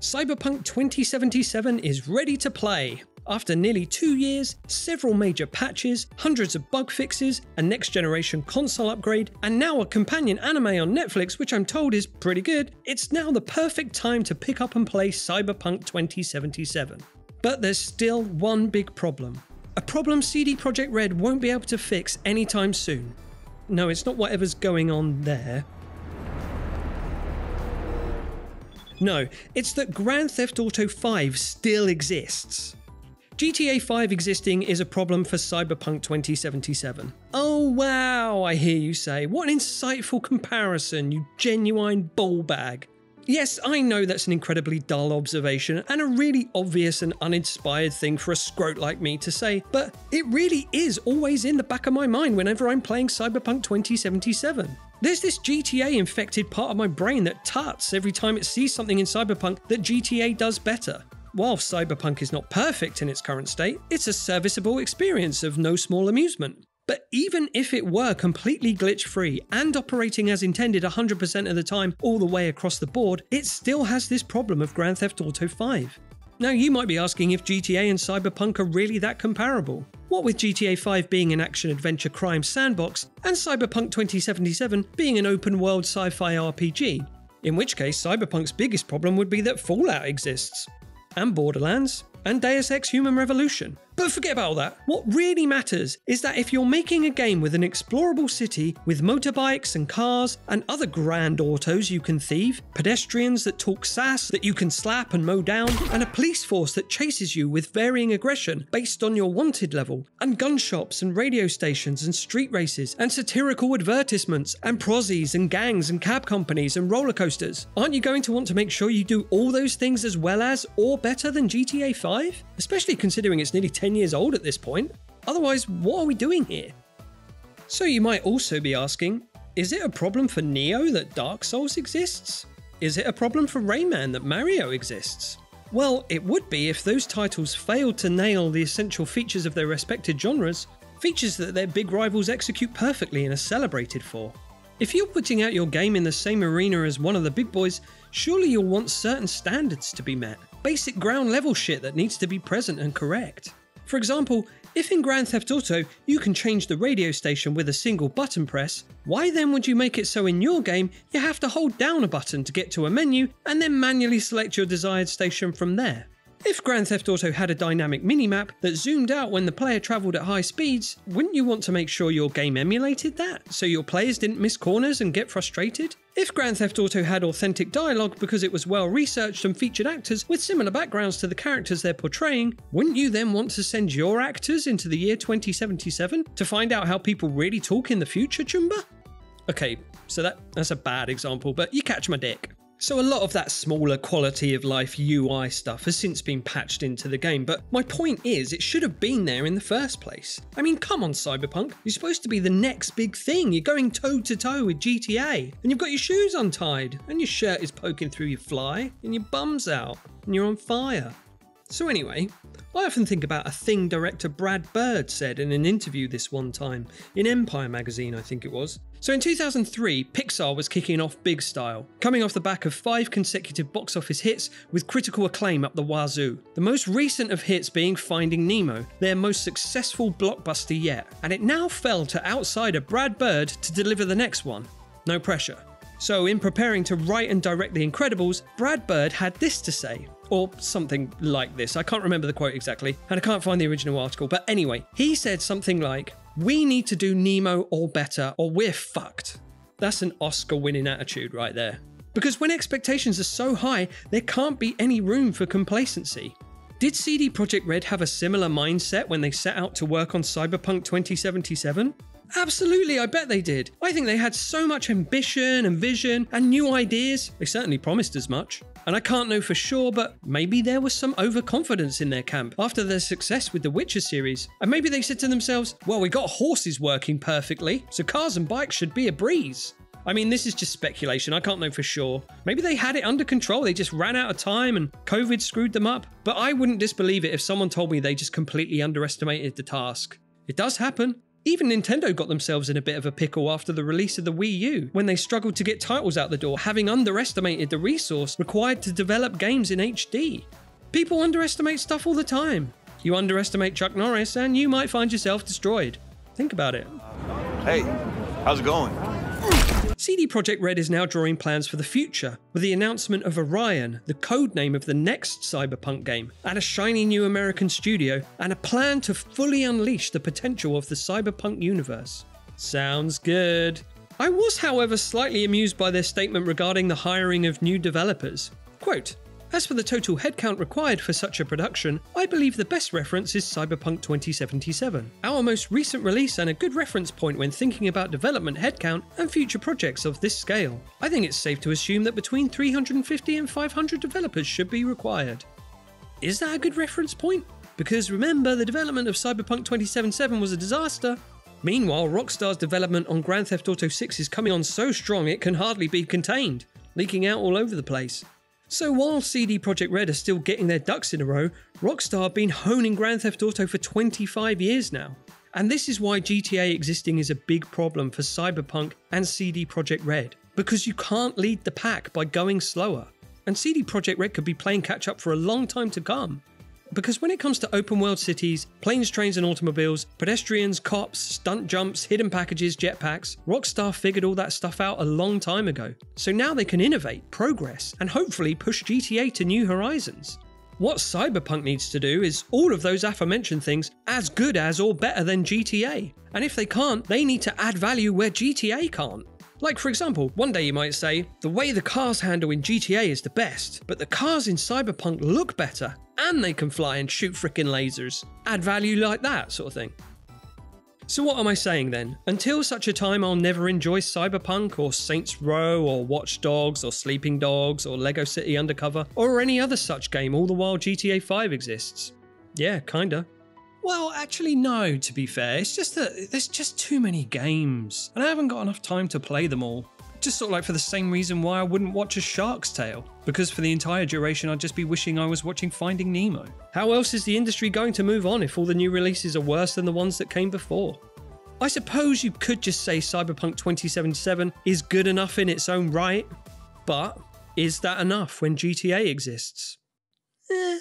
Cyberpunk 2077 is ready to play. After nearly two years, several major patches, hundreds of bug fixes, a next generation console upgrade, and now a companion anime on Netflix, which I'm told is pretty good, it's now the perfect time to pick up and play Cyberpunk 2077. But there's still one big problem. A problem CD Projekt Red won't be able to fix anytime soon. No, it's not whatever's going on there. No, it's that Grand Theft Auto 5 still exists. GTA 5 existing is a problem for Cyberpunk 2077. Oh wow, I hear you say. What an insightful comparison, you genuine ball bag. Yes, I know that's an incredibly dull observation and a really obvious and uninspired thing for a scrote like me to say, but it really is always in the back of my mind whenever I'm playing Cyberpunk 2077. There's this GTA infected part of my brain that tuts every time it sees something in Cyberpunk that GTA does better. While Cyberpunk is not perfect in its current state, it's a serviceable experience of no small amusement. But even if it were completely glitch free and operating as intended 100% of the time all the way across the board, it still has this problem of Grand Theft Auto 5. Now, you might be asking if GTA and Cyberpunk are really that comparable. What with GTA 5 being an action adventure crime sandbox and Cyberpunk 2077 being an open world sci fi RPG? In which case, Cyberpunk's biggest problem would be that Fallout exists and Borderlands, and Deus Ex Human Revolution. But forget about all that. What really matters is that if you're making a game with an explorable city, with motorbikes and cars and other grand autos you can thieve, pedestrians that talk sass that you can slap and mow down, and a police force that chases you with varying aggression based on your wanted level, and gun shops and radio stations and street races, and satirical advertisements, and prozzies and gangs and cab companies and roller coasters, aren't you going to want to make sure you do all those things as well as or better than GTA 5? Especially considering it's nearly 10 10 years old at this point. Otherwise, what are we doing here? So you might also be asking is it a problem for Nioh that Dark Souls exists? Is it a problem for Rayman that Mario exists? Well, it would be if those titles failed to nail the essential features of their respected genres, features that their big rivals execute perfectly and are celebrated for. If you're putting out your game in the same arena as one of the big boys, surely you'll want certain standards to be met. Basic ground level shit that needs to be present and correct. For example, if in Grand Theft Auto you can change the radio station with a single button press, why then would you make it so in your game you have to hold down a button to get to a menu and then manually select your desired station from there? If Grand Theft Auto had a dynamic minimap that zoomed out when the player travelled at high speeds, wouldn't you want to make sure your game emulated that, so your players didn't miss corners and get frustrated? If Grand Theft Auto had authentic dialogue because it was well researched and featured actors with similar backgrounds to the characters they're portraying, wouldn't you then want to send your actors into the year 2077 to find out how people really talk in the future, Choomba? Okay, so that, that's a bad example, but you catch my dick. So a lot of that smaller quality of life UI stuff has since been patched into the game, but my point is it should have been there in the first place. I mean, come on Cyberpunk, you're supposed to be the next big thing. You're going toe to toe with GTA, and you've got your shoes untied, and your shirt is poking through your fly, and your bum's out, and you're on fire. So anyway, I often think about a thing director Brad Bird said in an interview this one time, in Empire magazine, I think it was. So in 2003, Pixar was kicking off big style, coming off the back of five consecutive box office hits with critical acclaim up the wazoo. The most recent of hits being Finding Nemo, their most successful blockbuster yet, and it now fell to outsider Brad Bird to deliver the next one. No pressure. So, in preparing to write and direct The Incredibles, Brad Bird had this to say or something like this. I can't remember the quote exactly, and I can't find the original article. But anyway, he said something like, We need to do Nemo or better, or we're fucked. That's an Oscar winning attitude right there. Because when expectations are so high, there can't be any room for complacency. Did CD Projekt Red have a similar mindset when they set out to work on Cyberpunk 2077? Absolutely, I bet they did. I think they had so much ambition and vision and new ideas. They certainly promised as much. And I can't know for sure, but maybe there was some overconfidence in their camp after their success with the Witcher series. And maybe they said to themselves, well, we got horses working perfectly, so cars and bikes should be a breeze. I mean, this is just speculation. I can't know for sure. Maybe they had it under control. They just ran out of time and COVID screwed them up. But I wouldn't disbelieve it if someone told me they just completely underestimated the task. It does happen. Even Nintendo got themselves in a bit of a pickle after the release of the Wii U, when they struggled to get titles out the door, having underestimated the resource required to develop games in HD. People underestimate stuff all the time. You underestimate Chuck Norris, and you might find yourself destroyed. Think about it. Hey, how's it going? CD Projekt Red is now drawing plans for the future, with the announcement of Orion, the code name of the next Cyberpunk game, at a shiny new American studio, and a plan to fully unleash the potential of the Cyberpunk universe. Sounds good. I was, however, slightly amused by their statement regarding the hiring of new developers. Quote, as for the total headcount required for such a production, I believe the best reference is Cyberpunk 2077, our most recent release and a good reference point when thinking about development headcount and future projects of this scale. I think it's safe to assume that between 350 and 500 developers should be required. Is that a good reference point? Because remember, the development of Cyberpunk 2077 was a disaster. Meanwhile, Rockstar's development on Grand Theft Auto 6 is coming on so strong it can hardly be contained, leaking out all over the place. So while CD Projekt Red are still getting their ducks in a row, Rockstar have been honing Grand Theft Auto for 25 years now. And this is why GTA existing is a big problem for Cyberpunk and CD Projekt Red, because you can't lead the pack by going slower. And CD Projekt Red could be playing catch up for a long time to come. Because when it comes to open world cities, planes, trains, and automobiles, pedestrians, cops, stunt jumps, hidden packages, jetpacks, Rockstar figured all that stuff out a long time ago. So now they can innovate, progress, and hopefully push GTA to new horizons. What Cyberpunk needs to do is all of those aforementioned things as good as or better than GTA. And if they can't, they need to add value where GTA can't. Like, for example, one day you might say, the way the cars handle in GTA is the best, but the cars in Cyberpunk look better, and they can fly and shoot frickin' lasers. Add value like that, sort of thing. So, what am I saying then? Until such a time, I'll never enjoy Cyberpunk or Saints Row or Watch Dogs or Sleeping Dogs or Lego City Undercover or any other such game, all the while GTA 5 exists. Yeah, kinda. Well, actually, no, to be fair. It's just that there's just too many games, and I haven't got enough time to play them all. Just sort of like for the same reason why I wouldn't watch A Shark's Tale, because for the entire duration I'd just be wishing I was watching Finding Nemo. How else is the industry going to move on if all the new releases are worse than the ones that came before? I suppose you could just say Cyberpunk 2077 is good enough in its own right, but is that enough when GTA exists? Eh,